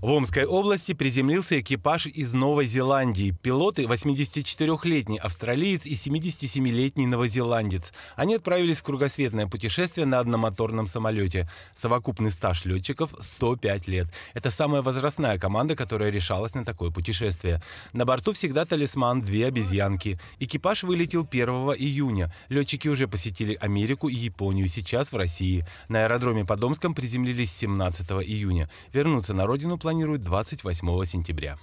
В Омской области приземлился экипаж из Новой Зеландии. Пилоты – 84-летний австралиец и 77-летний новозеландец. Они отправились в кругосветное путешествие на одномоторном самолете. Совокупный стаж летчиков – 105 лет. Это самая возрастная команда, которая решалась на такое путешествие. На борту всегда талисман «Две обезьянки». Экипаж вылетел 1 июня. Летчики уже посетили Америку и Японию, сейчас в России. На аэродроме под Омском приземлились 17 июня. Вернуться на родину планируют 28 сентября.